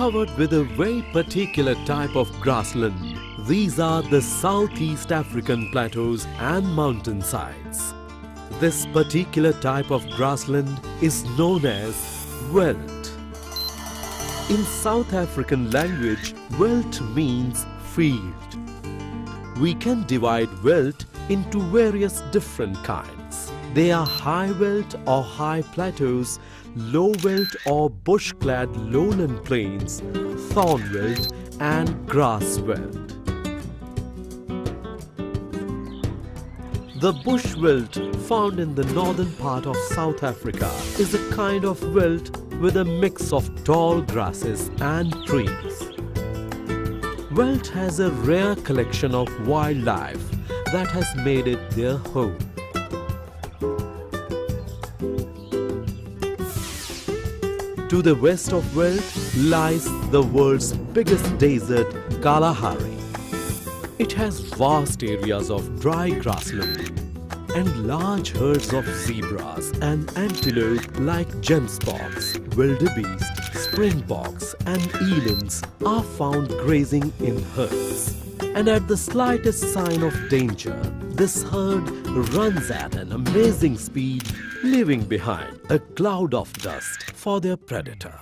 covered with a very particular type of grassland. These are the Southeast African plateaus and mountainsides. This particular type of grassland is known as veld. In South African language, veld means field. We can divide veld into various different kinds. They are high veld or high plateaus, low veld or bush-clad lowland plains, thorn veld and grass veld. The bush veld found in the northern part of South Africa is a kind of veld with a mix of tall grasses and trees. Veld has a rare collection of wildlife that has made it their home. To the west of Veld lies the world's biggest desert, Kalahari. It has vast areas of dry grassland and large herds of zebras and antelope like gemsboks, wildebeest, springboks and elands are found grazing in herds. And at the slightest sign of danger, this herd runs at an amazing speed, leaving behind a cloud of dust for their predator.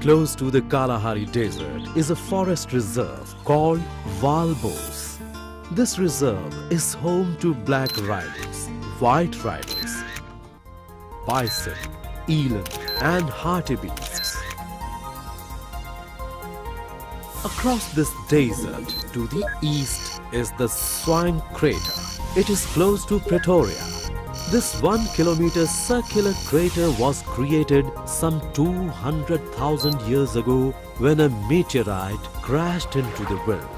Close to the Kalahari Desert is a forest reserve called Vaal Bos. This reserve is home to black rhinos, white rhinos, bison, eland and hartebeests. Across this desert to the east is the Tswaing crater. It is close to Pretoria. This one kilometer circular crater was created some 200,000 years ago when a meteorite crashed into the world.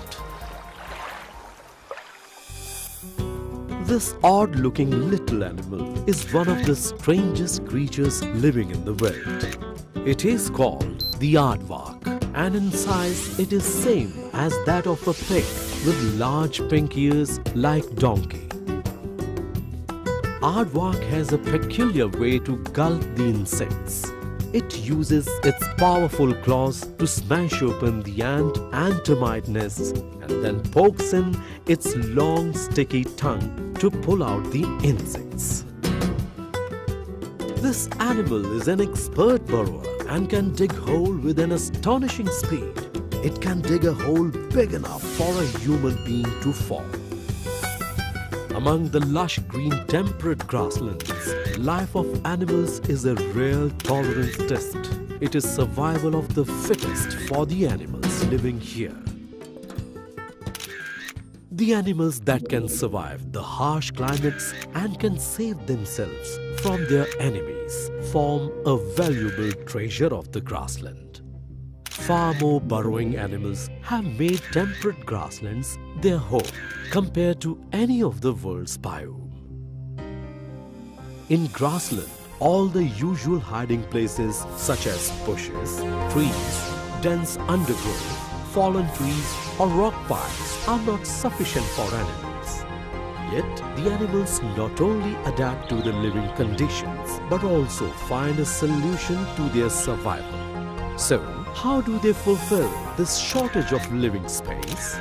This odd-looking little animal is one of the strangest creatures living in the world. It is called the aardvark and in size it is same as that of a pig with large pink ears like donkey. Aardvark has a peculiar way to gulp the insects. It uses its powerful claws to smash open the ant and termite nests and then pokes in its long sticky tongue to pull out the insects. This animal is an expert burrower and can dig hole with an astonishing speed. It can dig a hole big enough for a human being to fall. Among the lush green temperate grasslands, life of animals is a real tolerance test. It is survival of the fittest for the animals living here. The animals that can survive the harsh climates and can save themselves from their enemies form a valuable treasure of the grassland. Far more burrowing animals have made temperate grasslands their home compared to any of the world's biome. In grassland, all the usual hiding places such as bushes, trees, dense undergrowth, fallen trees or rock piles are not sufficient for animals. Yet, the animals not only adapt to the living conditions but also find a solution to their survival. So, how do they fulfill this shortage of living space?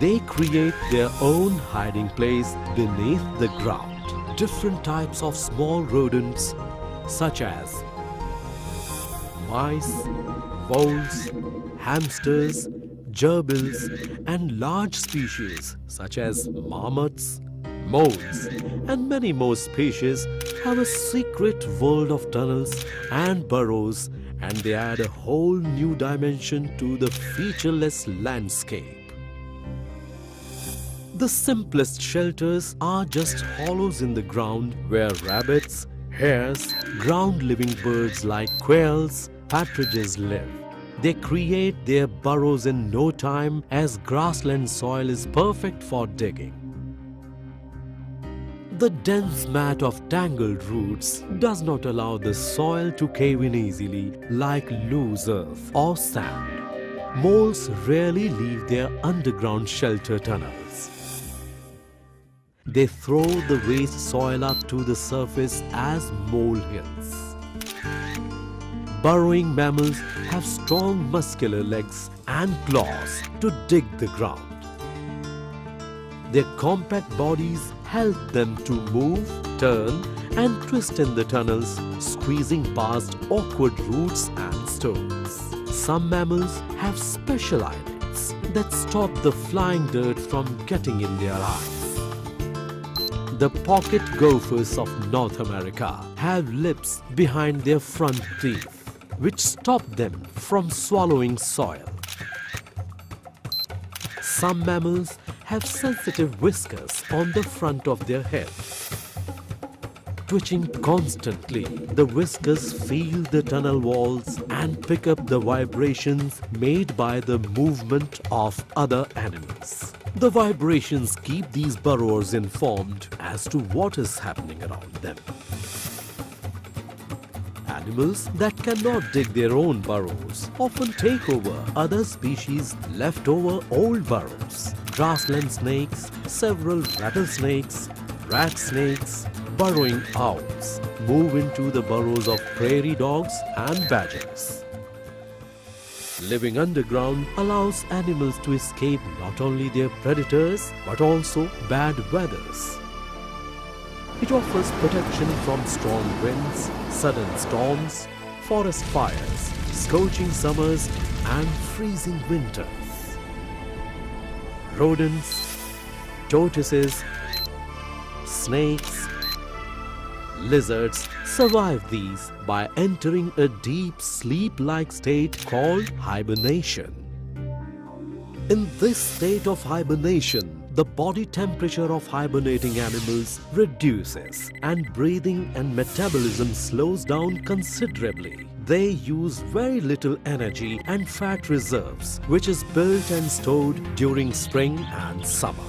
They create their own hiding place beneath the ground. Different types of small rodents such as mice, voles, hamsters, gerbils and large species such as marmots, moles and many more species have a secret world of tunnels and burrows and they add a whole new dimension to the featureless landscape. The simplest shelters are just hollows in the ground where rabbits, hares, ground-living birds like quails, partridges live. They create their burrows in no time as grassland soil is perfect for digging. The dense mat of tangled roots does not allow the soil to cave in easily like loose earth or sand. Moles rarely leave their underground shelter tunnels. they throw the waste soil up to the surface as molehills. Burrowing mammals have strong muscular legs and claws to dig the ground. Their compact bodies help them to move, turn and twist in the tunnels, squeezing past awkward roots and stones. Some mammals have special eyelids that stop the flying dirt from getting in their eyes. The pocket gophers of North America have lips behind their front teeth which stop them from swallowing soil. Some mammals have sensitive whiskers on the front of their head. Twitching constantly, the whiskers feel the tunnel walls and pick up the vibrations made by the movement of other animals. The vibrations keep these burrowers informed as to what is happening around them. Animals that cannot dig their own burrows often take over other species' leftover old burrows. Grassland snakes, several rattlesnakes, rat snakes, burrowing owls move into the burrows of prairie dogs and badgers. Living underground allows animals to escape not only their predators but also bad weathers. It offers protection from strong winds, sudden storms, forest fires, scorching summers and freezing winters. Rodents, tortoises, snakes, lizards survive these by entering a deep sleep-like state called hibernation. In this state of hibernation, the body temperature of hibernating animals reduces and breathing and metabolism slows down considerably. They use very little energy and fat reserves which is built and stored during spring and summer.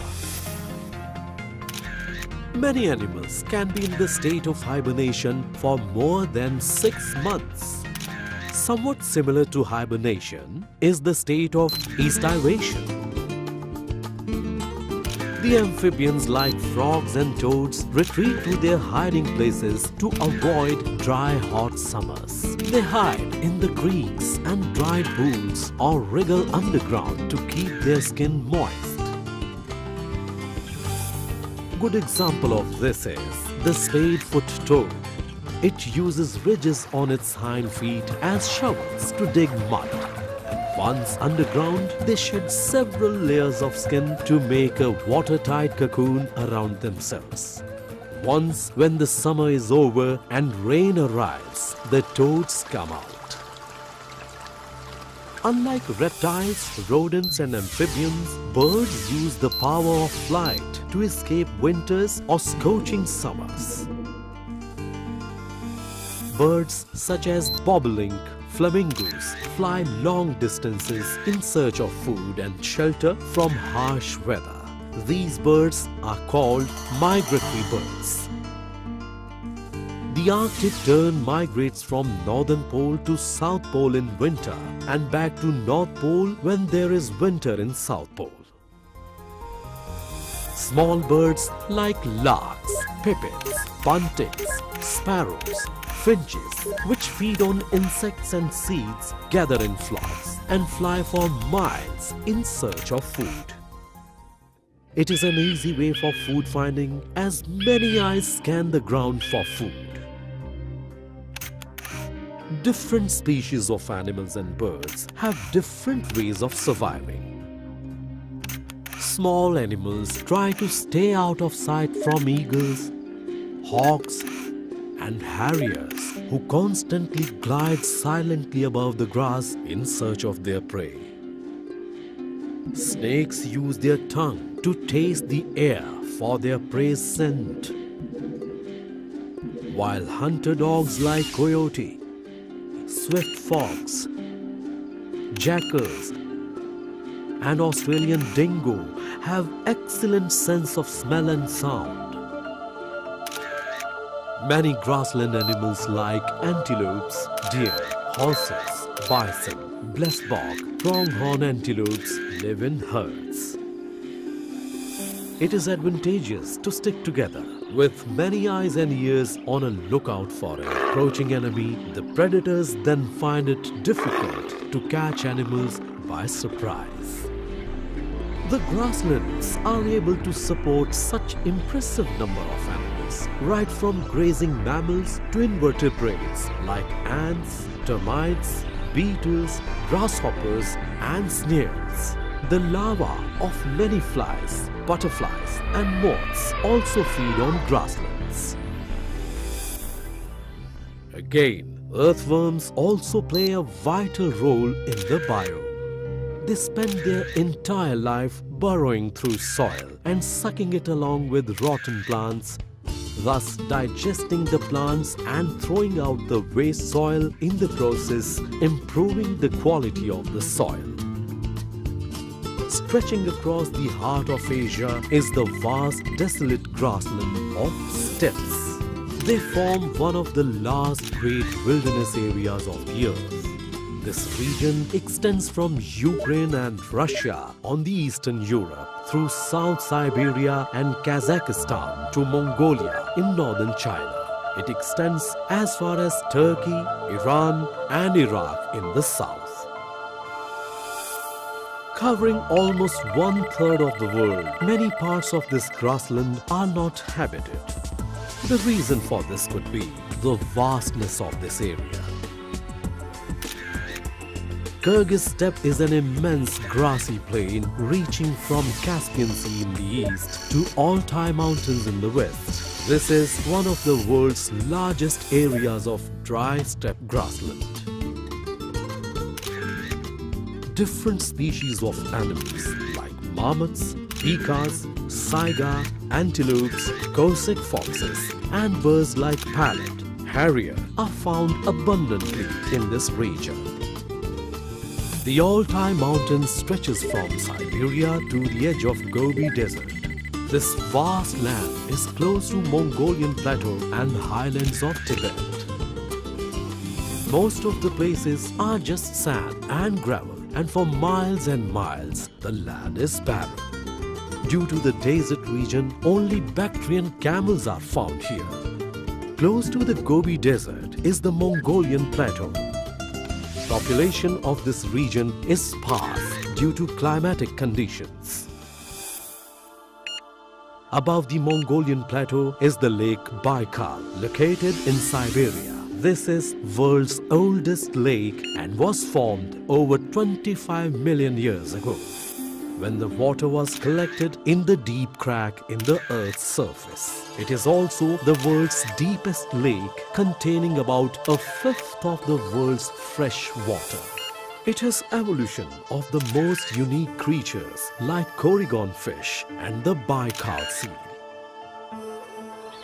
Many animals can be in the state of hibernation for more than six months. Somewhat similar to hibernation is the state of estivation. The amphibians like frogs and toads retreat to their hiding places to avoid dry hot summers. They hide in the creeks and dried pools or wriggle underground to keep their skin moist. Good example of this is the spadefoot toad. It uses ridges on its hind feet as shovels to dig mud. Once underground, they shed several layers of skin to make a watertight cocoon around themselves. Once when the summer is over and rain arrives, the toads come out. Unlike reptiles, rodents and amphibians, birds use the power of flight to escape winters or scorching summers. Birds such as bobolink, flamingos fly long distances in search of food and shelter from harsh weather. These birds are called migratory birds. The Arctic tern migrates from northern pole to south pole in winter and back to north pole when there is winter in south pole. Small birds like larks, pipits, buntings, sparrows, finches, which feed on insects and seeds, gather in flocks and fly for miles in search of food. It is an easy way for food finding as many eyes scan the ground for food. Different species of animals and birds have different ways of surviving. Small animals try to stay out of sight from eagles, hawks and harriers who constantly glide silently above the grass in search of their prey. Snakes use their tongue to taste the air for their prey's scent. While hunter dogs like coyote, swift fox, jackals and Australian dingo have excellent sense of smell and sound. Many grassland animals like antelopes, deer, horses, bison, blesbok, pronghorn antelopes live in herds. it is advantageous to stick together. With many eyes and ears on a lookout for an approaching enemy, the predators then find it difficult to catch animals by surprise. The grasslands are able to support such impressive number of animals, right from grazing mammals to invertebrates like ants, termites, beetles, grasshoppers and snails. The larvae of many flies, butterflies and moths also feed on grasslands. Again, earthworms also play a vital role in the biome. They spend their entire life burrowing through soil and sucking it along with rotten plants, thus digesting the plants and throwing out the waste soil in the process, improving the quality of the soil. Stretching across the heart of Asia is the vast desolate grassland of steppes. They form one of the last great wilderness areas of the earth. This region extends from Ukraine and Russia on the eastern Europe through South Siberia and Kazakhstan to Mongolia in northern China. It extends as far as Turkey, Iran and Iraq in the south. Covering almost one third of the world, many parts of this grassland are not habited. The reason for this could be the vastness of this area. Kyrgyz steppe is an immense grassy plain reaching from Caspian Sea in the east to Altai Mountains in the west. This is one of the world's largest areas of dry steppe grassland. Different species of animals like marmots, pikas, saiga, antelopes, Cossack foxes and birds like parrot, harrier are found abundantly in this region. The Altai Mountains stretches from Siberia to the edge of Gobi Desert. This vast land is close to Mongolian Plateau and highlands of Tibet. Most of the places are just sand and gravel and for miles and miles the land is barren. Due to the desert region, only Bactrian camels are found here. Close to the Gobi Desert is the Mongolian Plateau. Population of this region is sparse due to climatic conditions. Above the Mongolian Plateau is the lake Baikal, located in Siberia. This is world's oldest lake and was formed over 25 million years ago when the water was collected in the deep crack in the Earth's surface. It is also the world's deepest lake containing about a fifth of the world's fresh water. It has evolution of the most unique creatures like Coregon fish and the Baikal seal.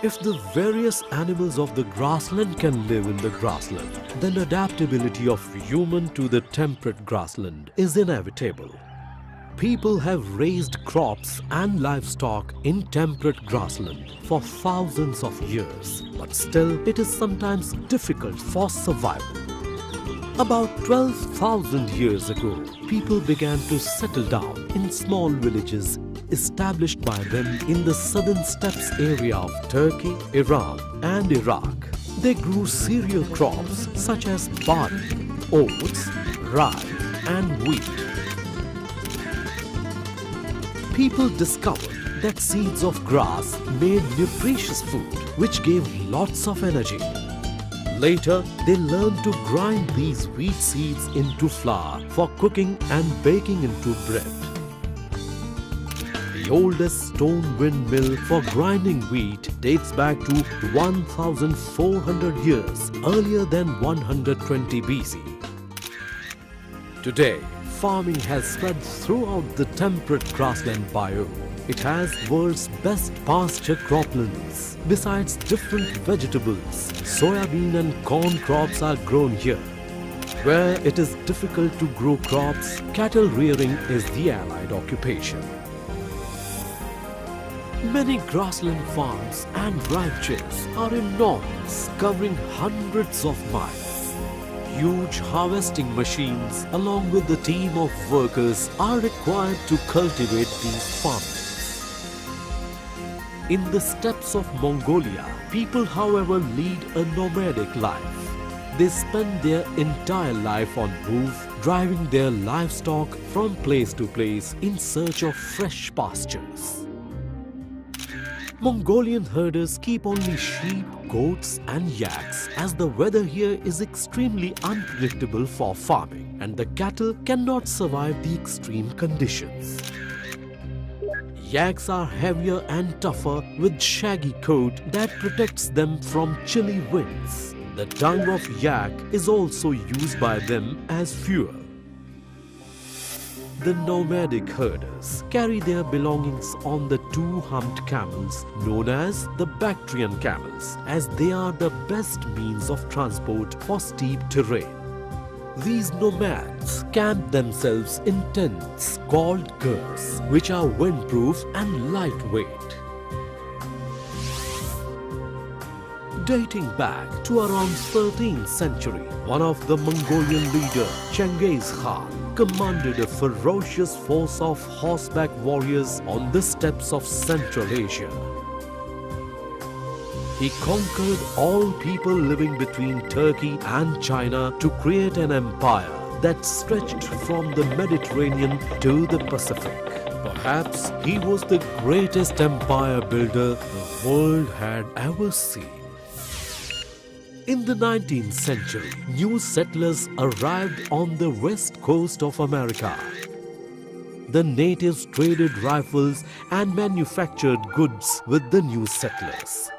If the various animals of the grassland can live in the grassland, then adaptability of human to the temperate grassland is inevitable. People have raised crops and livestock in temperate grassland for thousands of years, but still it is sometimes difficult for survival. About 12,000 years ago, people began to settle down in small villages established by them in the southern steppes area of Turkey, Iran and Iraq. They grew cereal crops such as barley, oats, rye and wheat. People discovered that seeds of grass made nutritious food which gave lots of energy. Later, they learned to grind these wheat seeds into flour for cooking and baking into bread. The oldest stone windmill for grinding wheat dates back to 1400 years earlier than 120 BC. Today, farming has spread throughout the temperate grassland biome. It has world's best pasture croplands. Besides different vegetables, soybean and corn crops are grown here. Where it is difficult to grow crops, cattle rearing is the allied occupation. Many grassland farms and ranches are enormous, covering hundreds of miles. Huge harvesting machines along with the team of workers are required to cultivate these farmlands. In the steppes of Mongolia, people however lead a nomadic life. They spend their entire life on move, driving their livestock from place to place in search of fresh pastures. Mongolian herders keep only sheep, goats and yaks as the weather here is extremely unpredictable for farming and the cattle cannot survive the extreme conditions. Yaks are heavier and tougher with shaggy coat that protects them from chilly winds. The tongue of yak is also used by them as fuel. The nomadic herders carry their belongings on the two-humped camels known as the Bactrian camels as they are the best means of transport for steep terrain. These nomads camp themselves in tents called gers which are windproof and lightweight. Dating back to around 13th century, one of the Mongolian leader, Genghis Khan, commanded a ferocious force of horseback warriors on the steppes of Central Asia. He conquered all people living between Turkey and China to create an empire that stretched from the Mediterranean to the Pacific. Perhaps he was the greatest empire builder the world had ever seen. In the 19th century, new settlers arrived on the west coast of America. The natives traded rifles and manufactured goods with the new settlers.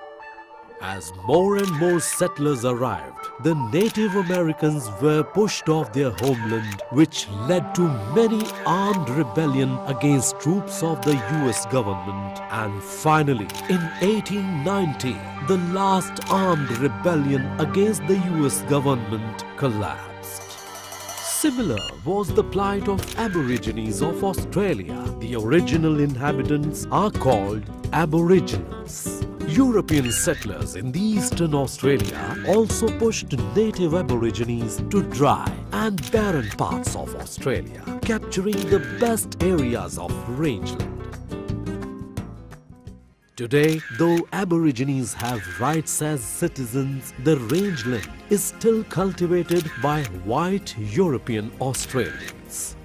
As more and more settlers arrived, the Native Americans were pushed off their homeland which led to many armed rebellion against troops of the US government and finally in 1890 the last armed rebellion against the US government collapsed. Similar was the plight of Aborigines of Australia. The original inhabitants are called Aboriginals. European settlers in the eastern Australia also pushed native Aborigines to dry and barren parts of Australia, capturing the best areas of rangeland. Today, though Aborigines have rights as citizens, the rangeland is still cultivated by white European Australians.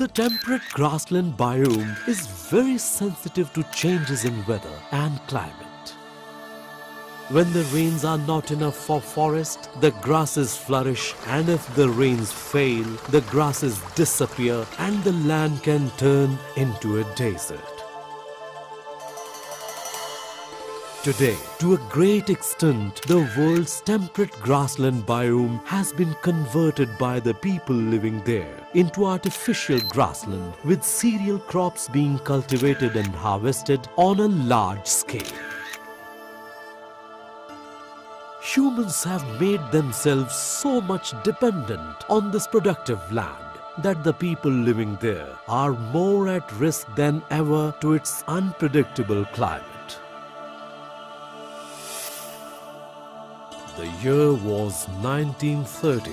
The temperate grassland biome is very sensitive to changes in weather and climate. When the rains are not enough for forest, the grasses flourish and if the rains fail, the grasses disappear and the land can turn into a desert. Today, to a great extent, the world's temperate grassland biome has been converted by the people living there into artificial grassland with cereal crops being cultivated and harvested on a large scale. Humans have made themselves so much dependent on this productive land that the people living there are more at risk than ever to its unpredictable climate. The year was 1930.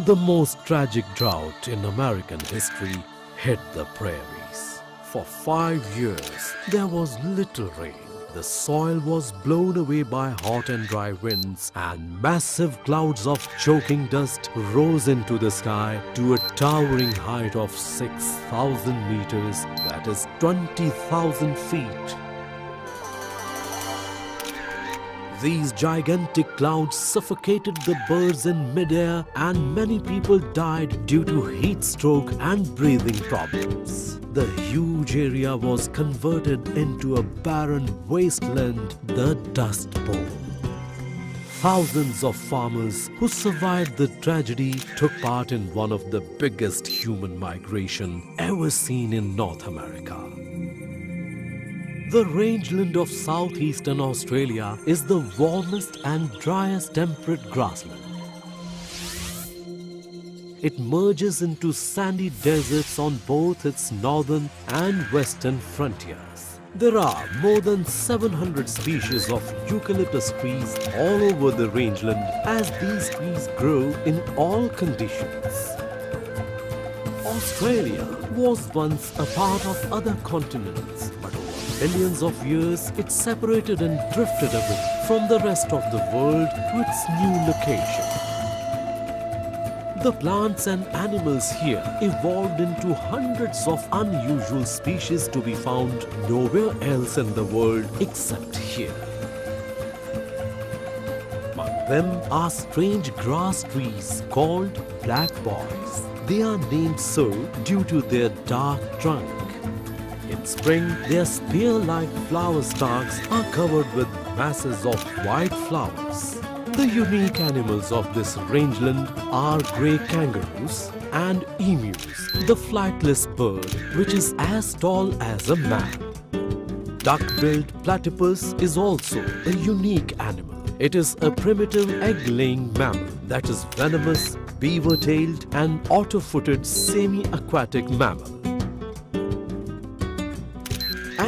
The most tragic drought in American history hit the prairies. For five years, there was little rain. The soil was blown away by hot and dry winds and massive clouds of choking dust rose into the sky to a towering height of 6,000 meters, that is 20,000 feet. These gigantic clouds suffocated the birds in midair and many people died due to heat stroke and breathing problems. The huge area was converted into a barren wasteland, the Dust Bowl. Thousands of farmers who survived the tragedy took part in one of the biggest human migration ever seen in North America. The rangeland of southeastern Australia is the warmest and driest temperate grassland. It merges into sandy deserts on both its northern and western frontiers. There are more than 700 species of eucalyptus trees all over the rangeland as these trees grow in all conditions. Australia was once a part of other continents, but over millions of years, it separated and drifted away from the rest of the world to its new location. The plants and animals here evolved into hundreds of unusual species to be found nowhere else in the world except here. Among them are strange grass trees called black boys. They are named so due to their dark trunk. In spring, their spear-like flower stalks are covered with masses of white flowers. The unique animals of this rangeland are grey kangaroos and emus, the flightless bird which is as tall as a man. Duck-billed platypus is also a unique animal. It is a primitive egg-laying mammal that is venomous, beaver-tailed and otter-footed semi-aquatic mammal.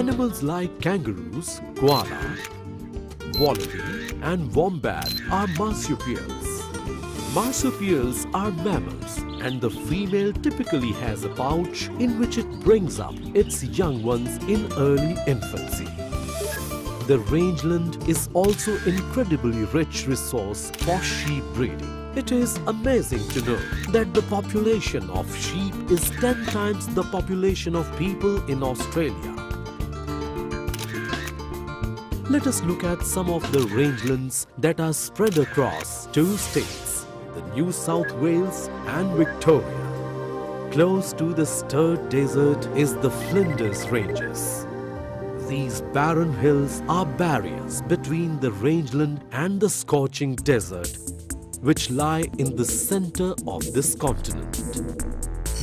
Animals like kangaroos, koala, wallaby and wombat are marsupials. Marsupials are mammals and the female typically has a pouch in which it brings up its young ones in early infancy. The rangeland is also incredibly rich resource for sheep breeding. It is amazing to know that the population of sheep is 10 times the population of people in Australia. Let us look at some of the rangelands that are spread across two states, the New South Wales and Victoria. Close to the Sturt Desert is the Flinders Ranges. These barren hills are barriers between the rangeland and the scorching desert which lie in the center of this continent.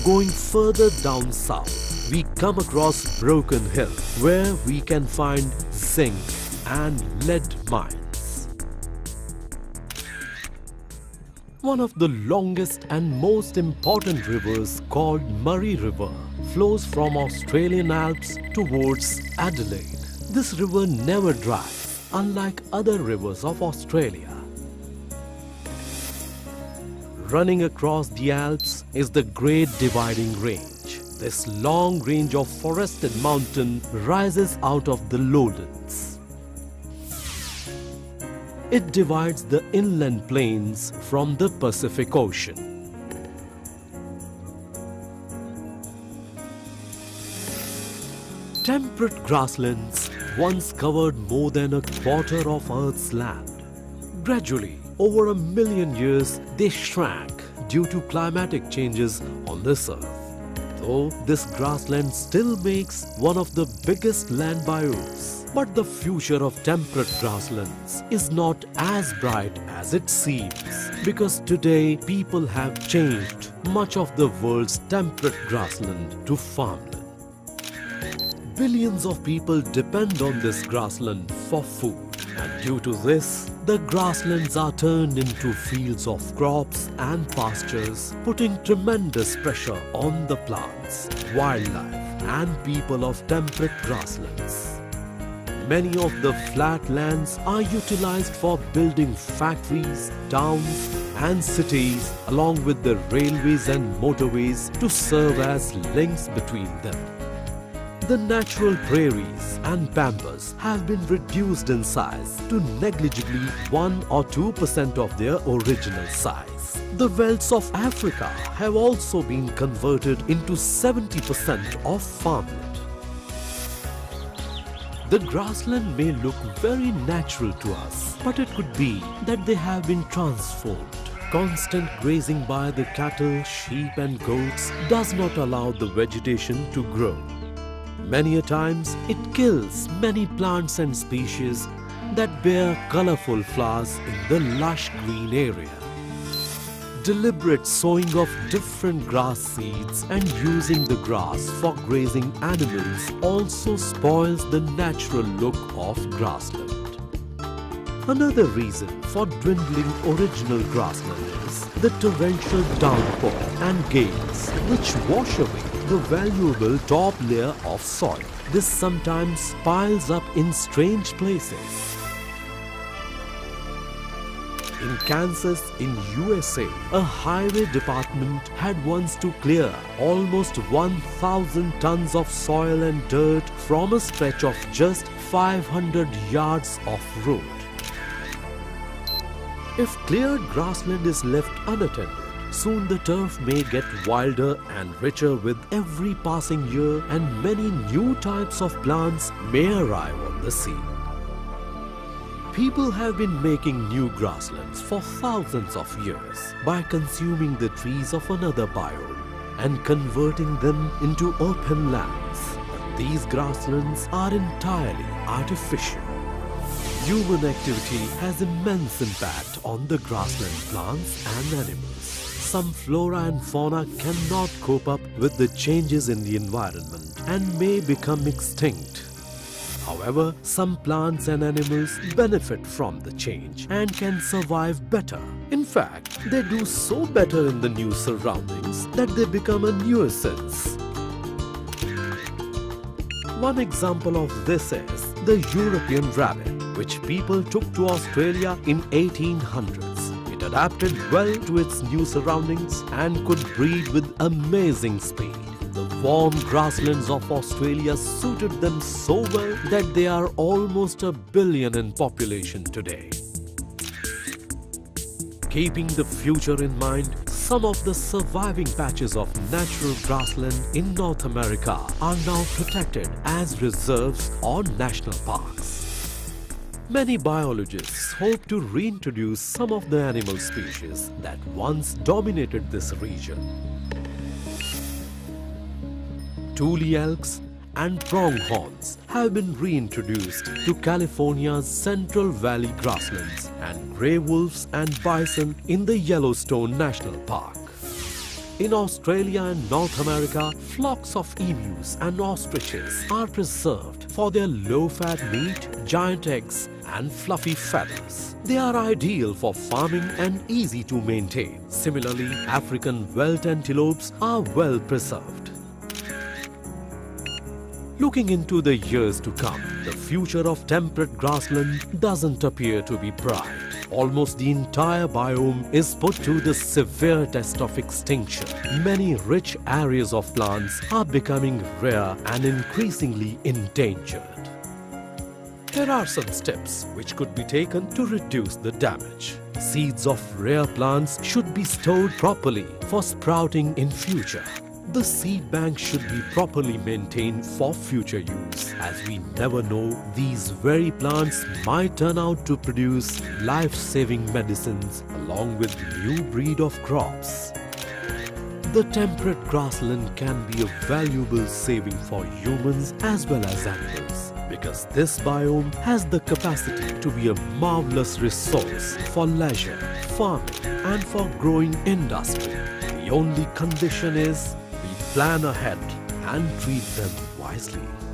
Going further down south, we come across Broken Hill where we can find zinc and lead mines. One of the longest and most important rivers called Murray River flows from Australian Alps towards Adelaide. This river never dries, unlike other rivers of Australia. Running across the Alps is the Great Dividing Range. This long range of forested mountain rises out of the lowlands. It divides the inland plains from the Pacific Ocean. Temperate grasslands once covered more than a quarter of Earth's land. Gradually, over a million years, they shrank due to climatic changes on this Earth. Though this grassland still makes one of the biggest land biomes. But the future of temperate grasslands is not as bright as it seems because today people have changed much of the world's temperate grassland to farmland. Billions of people depend on this grassland for food and due to this, the grasslands are turned into fields of crops and pastures, putting tremendous pressure on the plants, wildlife and people of temperate grasslands. Many of the flat lands are utilized for building factories, towns and cities along with the railways and motorways to serve as links between them. The natural prairies and pampas have been reduced in size to negligibly 1 or 2% of their original size. The velds of Africa have also been converted into 70% of farmland. The grassland may look very natural to us, but it could be that they have been transformed. Constant grazing by the cattle, sheep and goats does not allow the vegetation to grow. Many a times, it kills many plants and species that bear colorful flowers in the lush green area deliberate sowing of different grass seeds and using the grass for grazing animals also spoils the natural look of grassland. Another reason for dwindling original grassland is the torrential downpour and gales which wash away the valuable top layer of soil. This sometimes piles up in strange places In Kansas, in USA, a highway department had once to clear almost 1,000 tons of soil and dirt from a stretch of just 500 yards of road. If cleared grassland is left unattended, soon the turf may get wilder and richer with every passing year and many new types of plants may arrive on the scene. People have been making new grasslands for thousands of years by consuming the trees of another biome and converting them into open lands. These grasslands are entirely artificial. Human activity has immense impact on the grassland plants and animals. Some flora and fauna cannot cope up with the changes in the environment and may become extinct. However, some plants and animals benefit from the change and can survive better. In fact, they do so better in the new surroundings that they become a nuisance. One example of this is the European rabbit, which people took to Australia in 1800s. It adapted well to its new surroundings and could breed with amazing speed. The warm grasslands of Australia suited them so well that they are almost a billion in population today. Keeping the future in mind, some of the surviving patches of natural grassland in North America are now protected as reserves or national parks. Many biologists hope to reintroduce some of the animal species that once dominated this region. Tule elks and pronghorns have been reintroduced to California's Central Valley grasslands and grey wolves and bison in the Yellowstone National Park. In Australia and North America, flocks of emus and ostriches are preserved for their low-fat meat, giant eggs and fluffy feathers. They are ideal for farming and easy to maintain. Similarly, African veldt antelopes are well preserved. Looking into the years to come, the future of temperate grassland doesn't appear to be bright. Almost the entire biome is put to the severe test of extinction. Many rich areas of plants are becoming rare and increasingly endangered. There are some steps which could be taken to reduce the damage. Seeds of rare plants should be stored properly for sprouting in future. The seed bank should be properly maintained for future use as we never know these very plants might turn out to produce life-saving medicines along with new breed of crops. The temperate grassland can be a valuable saving for humans as well as animals because this biome has the capacity to be a marvelous resource for leisure, farming and for growing industry. The only condition is plan ahead and treat them wisely.